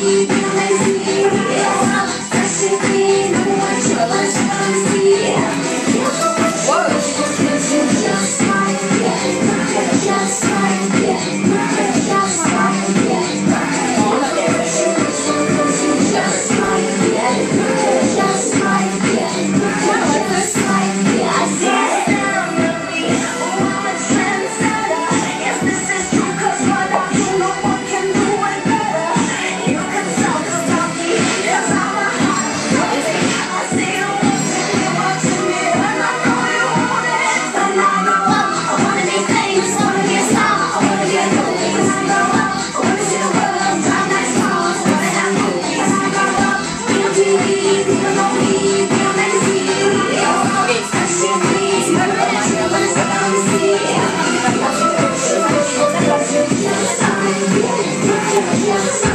you. Yeah.